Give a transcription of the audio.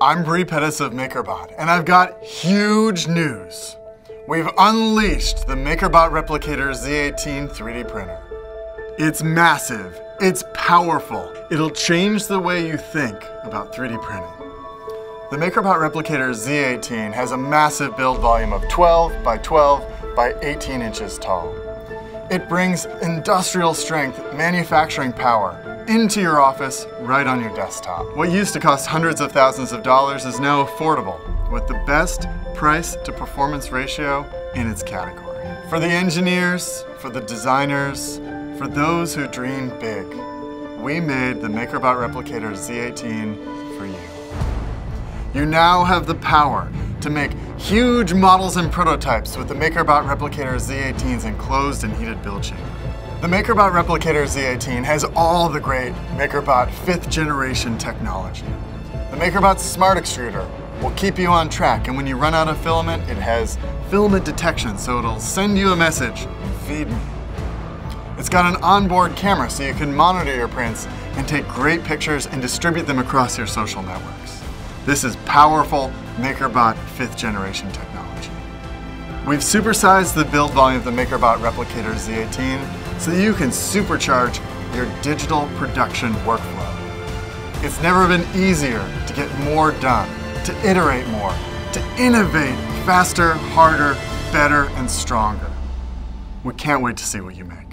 I'm Bre Pettis of MakerBot, and I've got huge news. We've unleashed the MakerBot Replicator Z18 3D printer. It's massive, it's powerful. It'll change the way you think about 3D printing. The MakerBot Replicator Z18 has a massive build volume of 12 by 12 by 18 inches tall. It brings industrial strength manufacturing power into your office right on your desktop. What used to cost hundreds of thousands of dollars is now affordable with the best price to performance ratio in its category. For the engineers, for the designers, for those who dream big, we made the MakerBot Replicator Z18 for you. You now have the power to make huge models and prototypes with the MakerBot Replicator Z18's enclosed and heated build chamber. The MakerBot Replicator Z18 has all the great MakerBot 5th generation technology. The MakerBot Smart Extruder will keep you on track, and when you run out of filament, it has filament detection, so it'll send you a message, feed me. It's got an onboard camera so you can monitor your prints and take great pictures and distribute them across your social networks. This is powerful MakerBot 5th generation technology. We've supersized the build volume of the MakerBot Replicator Z18 so that you can supercharge your digital production workflow. It's never been easier to get more done, to iterate more, to innovate faster, harder, better, and stronger. We can't wait to see what you make.